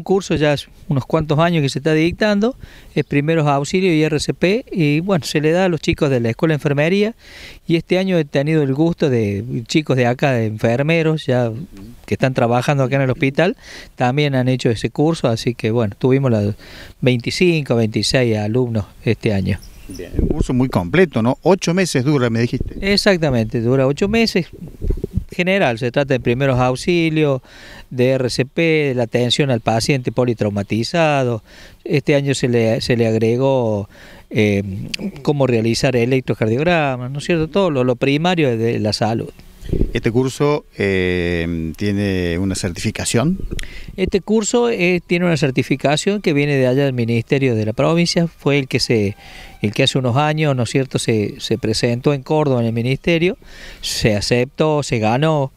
Un curso ya hace unos cuantos años que se está dictando, es primeros auxilios y RCP, y bueno, se le da a los chicos de la escuela de enfermería, y este año he tenido el gusto de chicos de acá, de enfermeros, ya que están trabajando acá en el hospital, también han hecho ese curso, así que bueno, tuvimos los 25, 26 alumnos este año. Bien, un curso muy completo, ¿no? Ocho meses dura, me dijiste. Exactamente, dura ocho meses, general, se trata de primeros auxilios, de RCP, de la atención al paciente politraumatizado. Este año se le, se le agregó eh, cómo realizar electrocardiogramas, ¿no es cierto? Todo lo, lo primario de la salud. ¿Este curso eh, tiene una certificación? Este curso eh, tiene una certificación que viene de allá del Ministerio de la Provincia, fue el que se el que hace unos años, ¿no es cierto?, se, se presentó en Córdoba en el Ministerio, se aceptó, se ganó,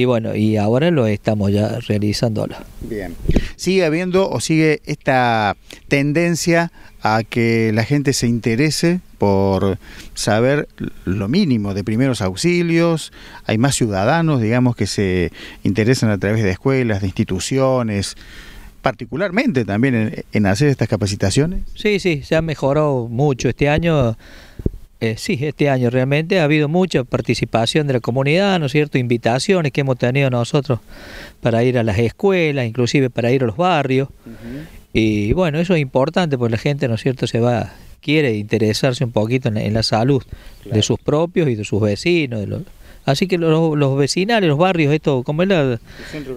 y bueno, y ahora lo estamos ya realizándolo. Bien. ¿Sigue habiendo o sigue esta tendencia a que la gente se interese por saber lo mínimo de primeros auxilios? Hay más ciudadanos, digamos, que se interesan a través de escuelas, de instituciones, particularmente también en, en hacer estas capacitaciones. Sí, sí, se ha mejorado mucho este año. Eh, sí, este año realmente ha habido mucha participación de la comunidad, ¿no es cierto? Invitaciones que hemos tenido nosotros para ir a las escuelas, inclusive para ir a los barrios. Uh -huh. Y bueno, eso es importante porque la gente, ¿no es cierto?, se va, quiere interesarse un poquito en, en la salud claro. de sus propios y de sus vecinos. De los, así que los, los, vecinales, los barrios, esto, como es la,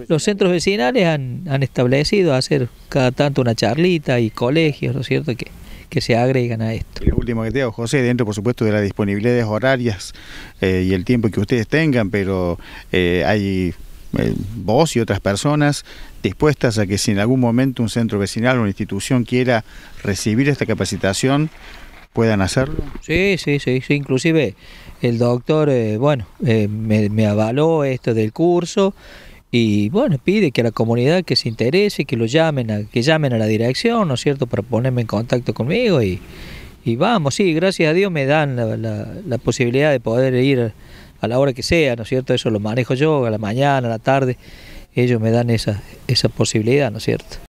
los centros vecinales han, han establecido hacer cada tanto una charlita y colegios, ¿no es cierto?, que que se agregan a esto. Y lo último que te digo, José, dentro por supuesto de las disponibilidades horarias eh, y el tiempo que ustedes tengan, pero eh, hay eh, vos y otras personas dispuestas a que si en algún momento un centro vecinal o una institución quiera recibir esta capacitación, puedan hacerlo. Sí, sí, sí, sí. inclusive el doctor, eh, bueno, eh, me, me avaló esto del curso y bueno, pide que a la comunidad que se interese, que lo llamen a, que llamen a la dirección, ¿no es cierto?, para ponerme en contacto conmigo y, y vamos, sí, gracias a Dios me dan la, la, la, posibilidad de poder ir a la hora que sea, ¿no es cierto? Eso lo manejo yo, a la mañana, a la tarde, ellos me dan esa, esa posibilidad, ¿no es cierto?